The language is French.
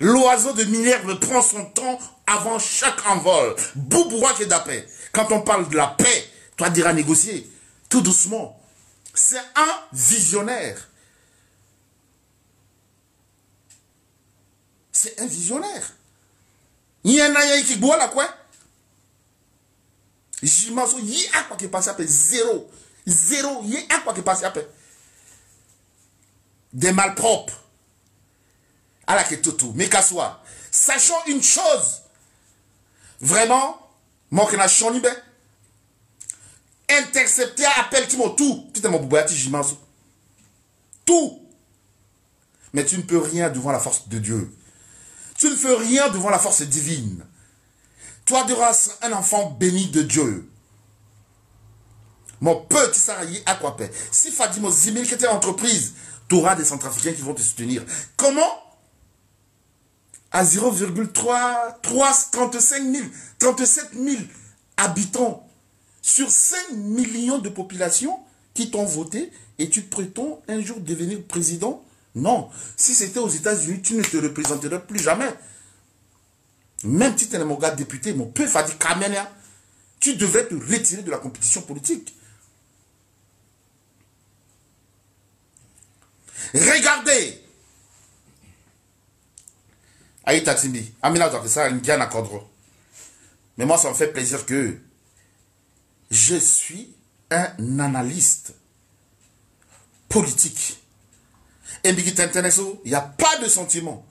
L'oiseau de Minerve prend son temps avant chaque envol. Bouboura Kedape. Quand on parle de la paix, toi diras négocier. Tout doucement. C'est un visionnaire. C'est un visionnaire. Il y en a qui boit la quoi? Jimaso, il y a quoi qui passe après Zéro. Zéro. Il y a quoi qui passe après Des malpropres. Qu'à soit. Sachons une chose. Vraiment, moi qui n'a chonibé. Intercepter appel m'a tout. Tout. Mais tu ne peux rien devant la force de Dieu. Tu ne fais rien devant la force divine. Toi, tu seras un enfant béni de Dieu. Mon petit Sarayi à quoi paix? Si Fadimo Zimil qui était entreprise, tu auras des centrafricains qui vont te soutenir. Comment? À 0,3, 35 000, 37 000 habitants sur 5 millions de population qui t'ont voté et tu prétends un jour devenir président? Non. Si c'était aux États-Unis, tu ne te représenterais plus jamais. Même si tu es mon gars député, mon père a dit tu devrais te retirer de la compétition politique. Regardez. Aïta Timbi, Amina ça Mais moi, ça me fait plaisir que je suis un analyste politique. Et il n'y a pas de sentiment.